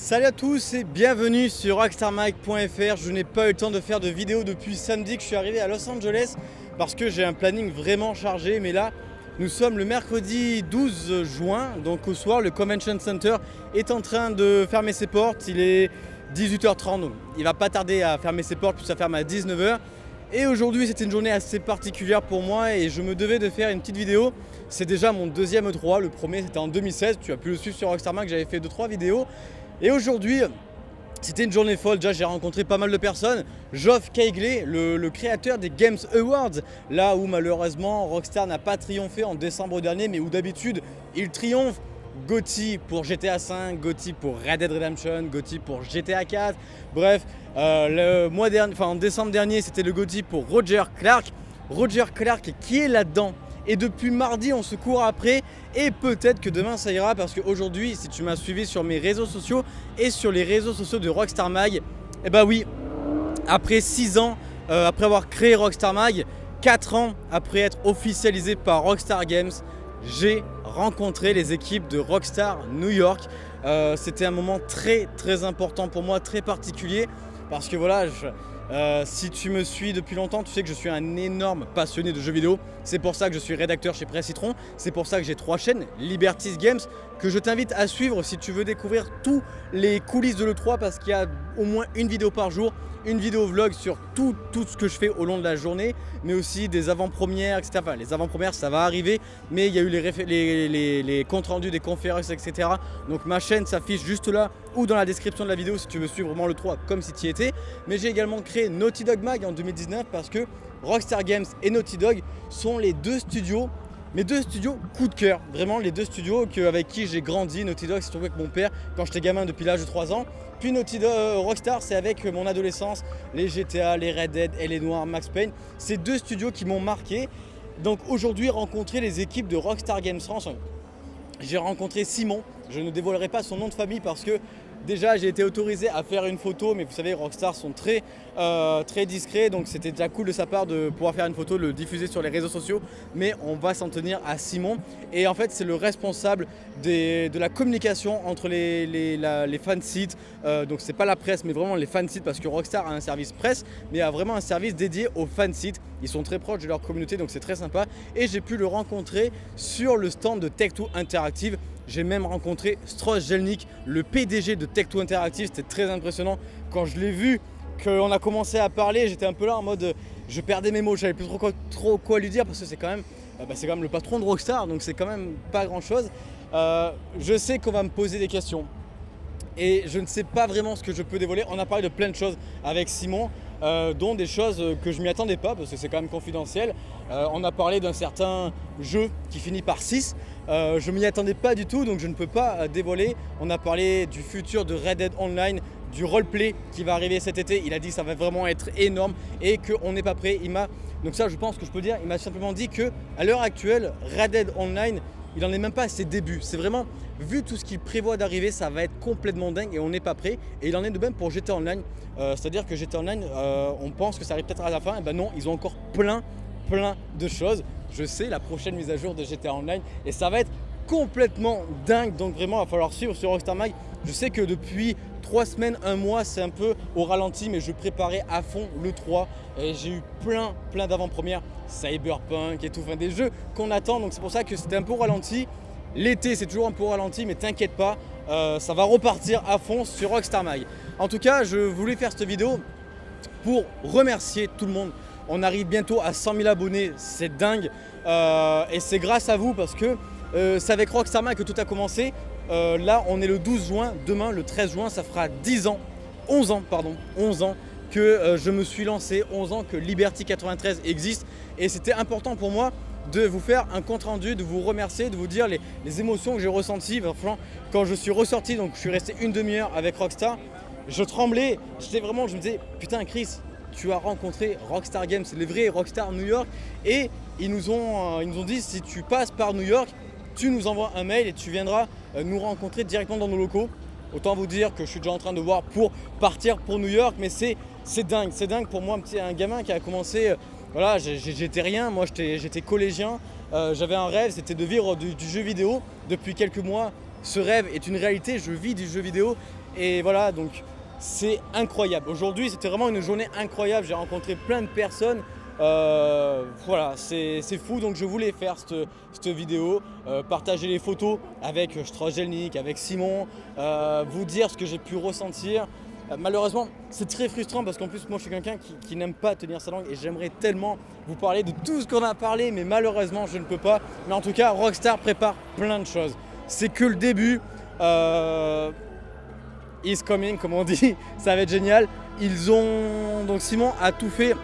Salut à tous et bienvenue sur rockstarmike.fr. Je n'ai pas eu le temps de faire de vidéo depuis samedi que je suis arrivé à Los Angeles parce que j'ai un planning vraiment chargé. Mais là, nous sommes le mercredi 12 juin, donc au soir, le Convention Center est en train de fermer ses portes. Il est 18h30, donc il va pas tarder à fermer ses portes, puis ça ferme à 19h. Et aujourd'hui, c'était une journée assez particulière pour moi et je me devais de faire une petite vidéo. C'est déjà mon deuxième E3, le premier c'était en 2016, tu as pu le suivre sur Rockstar Mag, j'avais fait 2-3 vidéos. Et aujourd'hui, c'était une journée folle, déjà j'ai rencontré pas mal de personnes. Geoff Keighley, le, créateur des Games Awards, là où malheureusement Rockstar n'a pas triomphé en décembre dernier, mais où d'habitude il triomphe. Gotti pour GTA 5, Gotti pour Red Dead Redemption, Gotti pour GTA 4. Bref, euh, le mois dernier, en décembre dernier, c'était le Gotti pour Roger Clark. Roger Clark qui est là-dedans. Et depuis mardi, on se court après. Et peut-être que demain, ça ira. Parce qu'aujourd'hui, si tu m'as suivi sur mes réseaux sociaux et sur les réseaux sociaux de Rockstar Mag, eh bah oui, après 6 ans, euh, après avoir créé Rockstar Mag, 4 ans après être officialisé par Rockstar Games, j'ai rencontré les équipes de Rockstar New York. Euh, c'était un moment très très important pour moi, très particulier, parce que voilà, euh, si tu me suis depuis longtemps, tu sais que je suis un énorme passionné de jeux vidéo. C'est pour ça que je suis rédacteur chez Presse Citron. C'est pour ça que j'ai trois chaînes, Liberties Games, que je t'invite à suivre si tu veux découvrir tous les coulisses de l'E3 parce qu'il y a au moins une vidéo par jour une vidéo vlog sur tout, tout ce que je fais au long de la journée, mais aussi des avant-premières, etc. Enfin, les avant-premières, ça va arriver, mais il y a eu les, les, les, comptes rendus des conférences, etc. Donc ma chaîne s'affiche juste là ou dans la description de la vidéo si tu veux suivre vraiment le 3 comme si tu y étais. Mais j'ai également créé Naughty Dog Mag en 2019 parce que Rockstar Games et Naughty Dog sont les deux studios mes deux studios coup de cœur, vraiment les deux studios avec qui j'ai grandi. Naughty Dog, c'est trouvé avec mon père quand j'étais gamin depuis l'âge de 3 ans. Puis Naughty Dog, euh, Rockstar, c'est avec mon adolescence, les GTA, les Red Dead, et les Noirs, Max Payne. C'est deux studios qui m'ont marqué. Donc aujourd'hui, rencontrer les équipes de Rockstar Games France. J'ai rencontré Simon, je ne dévoilerai pas son nom de famille parce que Déjà, j'ai été autorisé à faire une photo, mais vous savez, Rockstar sont très, euh, très discrets, donc c'était déjà cool de sa part de pouvoir faire une photo, de le diffuser sur les réseaux sociaux. Mais on va s'en tenir à Simon. Et en fait, c'est le responsable de la communication entre les, les, les fansites. Euh, donc, c'est pas la presse, mais vraiment les fansites, parce que Rockstar a un service presse, mais a vraiment un service dédié aux fansites. Ils sont très proches de leur communauté, donc c'est très sympa. Et j'ai pu le rencontrer sur le stand de Tech2 Interactive j'ai même rencontré Stross Jelnik, le PDG de Tech2 Interactive. C'était très impressionnant. Quand je l'ai vu, qu'on a commencé à parler, j'étais un peu là en mode je perdais mes mots, je savais plus trop quoi, trop quoi lui dire parce que c'est quand même euh, bah, c'est quand même le patron de Rockstar, donc c'est quand même pas grand chose. Euh, je sais qu'on va me poser des questions et je ne sais pas vraiment ce que je peux dévoiler. On a parlé de plein de choses avec Simon. Euh, dont des choses que je m'y attendais pas parce que c'est quand même confidentiel. Euh, on a parlé d'un certain jeu qui finit par 6. Euh, je m'y attendais pas du tout donc je ne peux pas dévoiler. On a parlé du futur de Red Dead Online, du roleplay qui va arriver cet été. Il a dit que ça va vraiment être énorme et qu'on n'est pas prêt. Il m'a donc ça je pense que je peux dire. Il m'a simplement dit que à l'heure actuelle Red Dead Online il n'en est même pas à ses débuts. C'est vraiment, vu tout ce qu'il prévoit d'arriver, ça va être complètement dingue et on n'est pas prêt. Et il en est de même pour GTA Online. Euh, c'est-à-dire que GTA Online, euh, on pense que ça arrive peut-être à la fin. Et ben non, ils ont encore plein, plein de choses. Je sais, la prochaine mise à jour de GTA Online. Et ça va être complètement dingue. Donc vraiment, il va falloir suivre sur Rockstar Mag. Je sais que depuis trois semaines, un mois, c'est un peu au ralenti, mais je préparais à fond le 3. Et j'ai eu plein, plein d'avant-premières, Cyberpunk et tout, des jeux qu'on attend. Donc c'est pour ça que c'était un peu au ralenti. L'été, c'est toujours un peu au ralenti, mais t'inquiète pas, euh, ça va repartir à fond sur Rockstar Mag. En tout cas, je voulais faire cette vidéo pour remercier tout le monde. On arrive bientôt à 100 000 abonnés, c'est dingue. Euh, et c'est grâce à vous parce que c'est avec Rockstar Mag que tout a commencé? Euh, là, on est le 12 juin. Demain, le 13 juin, ça fera 10 ans, 11 ans, pardon, 11 ans que euh, je me suis lancé, 11 ans que Liberty 93 existe. Et c'était important pour moi de vous faire un compte rendu, de vous remercier, de vous dire les, émotions que j'ai ressenties. Quand je suis ressorti, donc je suis resté une demi-heure avec Rockstar, je tremblais, j'étais vraiment, je me disais, putain Chris, tu as rencontré Rockstar Games, les vrais Rockstar New York, et ils nous ont, euh, ils nous ont dit, si tu passes par New York, tu nous envoies un mail et tu viendras euh, nous rencontrer directement dans nos locaux. Autant vous dire que je suis déjà en train de voir pour partir pour New York, mais c'est dingue, c'est dingue pour moi, un, petit, gamin qui a commencé, euh, voilà, j'étais rien, moi j'étais collégien, j'avais un rêve, c'était de vivre du, jeu vidéo. Depuis quelques mois, ce rêve est une réalité, je vis du jeu vidéo Et voilà, donc c'est incroyable. Aujourd'hui, c'était vraiment une journée incroyable. J'ai rencontré plein de personnes. Euh, voilà, c'est fou. Donc je voulais faire cette, vidéo, euh, partager les photos avec Strojelnik, avec Simon, euh, vous dire ce que j'ai pu ressentir. malheureusement, c'est très frustrant parce qu'en plus, moi, je suis quelqu'un qui n'aime pas tenir sa langue et j'aimerais tellement vous parler de tout ce qu'on a parlé, mais malheureusement, je ne peux pas. Mais en tout cas, Rockstar prépare plein de choses. C'est que le début is coming, comme on dit, ça va être génial. Ils ont donc Simon a tout fait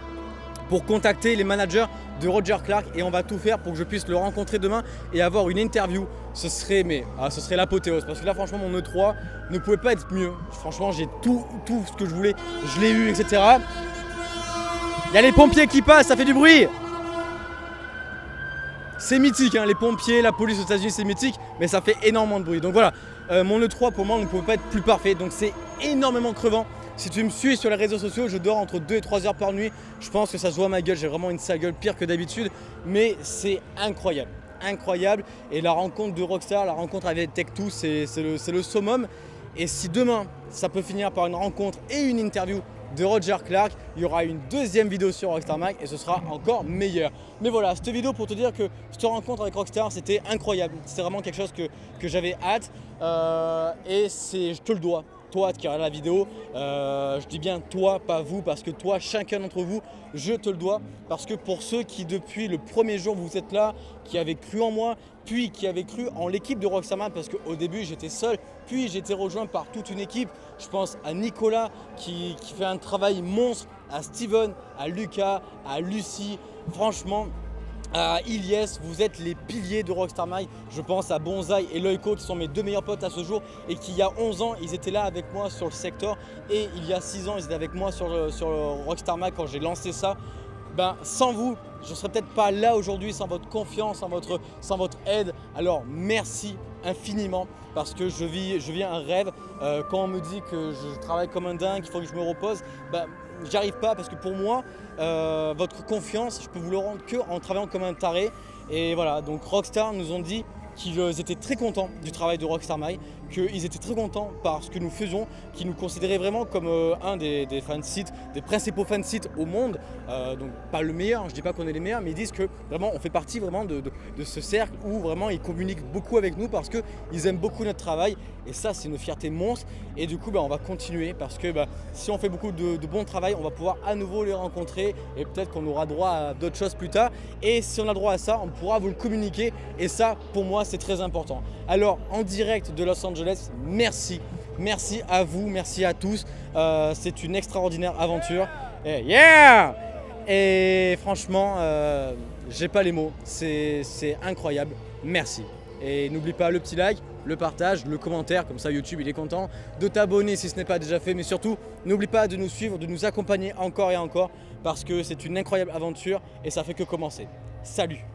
pour contacter les managers de Roger Clark et on va tout faire pour que je puisse le rencontrer demain et avoir une interview. Ce serait mais ah, ce serait l'apothéose parce que là franchement mon E3 ne pouvait pas être mieux. Franchement j'ai tout tout ce que je voulais, je l'ai eu etc. Il y a les pompiers qui passent, ça fait du bruit. C'est mythique, hein, les pompiers, la police aux États-Unis, c'est mythique, mais ça fait énormément de bruit. Donc voilà, euh, mon E3 pour moi ne pouvait pas être plus parfait, donc c'est énormément crevant. Si tu me suis sur les réseaux sociaux, je dors entre 2 et 3 heures par nuit. Je pense que ça se voit à ma gueule, j'ai vraiment une sale gueule pire que d'habitude, mais c'est incroyable. Incroyable. Et la rencontre de Rockstar, la rencontre avec Tech2, c'est le, le summum. Et si demain, ça peut finir par une rencontre et une interview de Roger Clark. Il y aura une deuxième vidéo sur Rockstar Mag et ce sera encore meilleur. Mais voilà, cette vidéo pour te dire que cette rencontre avec Rockstar, c'était incroyable. C'était vraiment quelque chose que, j'avais hâte euh, et je te le dois toi qui regardes la vidéo, euh, je dis bien toi, pas vous, parce que toi, chacun d'entre vous, je te le dois. Parce que pour ceux qui, depuis le premier jour, vous êtes là, qui avaient cru en moi, puis qui avaient cru en l'équipe de Roxama, parce qu'au début, j'étais seul, puis j'ai été rejoint par toute une équipe. Je pense à Nicolas, qui, qui fait un travail monstre, à Steven, à Lucas, à Lucie. Franchement, à Ilyes, vous êtes les piliers de Rockstar Mike. Je pense à Bonzai et Loico qui sont mes deux meilleurs potes à ce jour et qui il y a 11 ans, ils étaient là avec moi sur le secteur et il y a 6 ans, ils étaient avec moi sur, sur Rockstar Mike quand j'ai lancé ça. Ben, sans vous, je ne serais peut-être pas là aujourd'hui, sans votre confiance, sans votre, sans votre aide. Alors merci infiniment parce que je vis, je vis un rêve. Euh, quand on me dit que je travaille comme un dingue, qu'il faut que je me repose, ben, j'arrive pas parce que pour moi, euh, votre confiance, je peux vous le rendre que en travaillant comme un taré. Et voilà, donc Rockstar nous ont dit qu'ils étaient très contents du travail de Rockstar My, qu'ils étaient très contents par ce que nous faisions, qu'ils nous considéraient vraiment comme euh, un des, des fan sites, des principaux fan sites au monde. Euh, donc pas le meilleur, je dis pas qu'on est les meilleurs, mais ils disent que vraiment on fait partie vraiment de, ce cercle où vraiment ils communiquent beaucoup avec nous parce qu'ils aiment beaucoup notre travail. Et ça c'est une fierté monstre. Et du coup bah, on va continuer parce que bah, si on fait beaucoup de, de bon travail, on va pouvoir à nouveau les rencontrer et peut-être qu'on aura droit à d'autres choses plus tard. Et si on a droit à ça, on pourra vous le communiquer. Et ça pour c'est très important. Alors en direct de Los Angeles, merci. Merci à vous, merci à tous. Euh, c'est une extraordinaire aventure. Et yeah Et franchement, euh, j'ai pas les mots. C'est incroyable. Merci. Et n'oublie pas le petit like, le partage, le commentaire, comme ça YouTube il est content, de t'abonner si ce n'est pas déjà fait, mais surtout n'oublie pas de nous suivre, de nous accompagner encore et encore, parce que c'est une incroyable aventure et ça fait que commencer. Salut